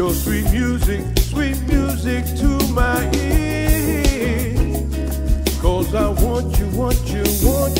Your sweet music, sweet music to my ears. Cause I want you, want you, want you.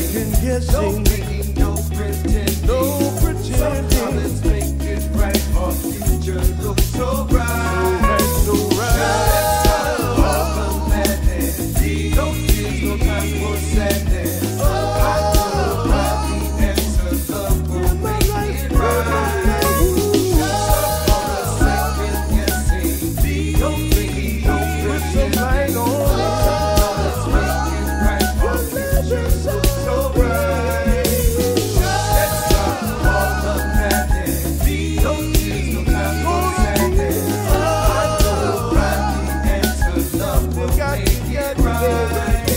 second guessing. got to get right.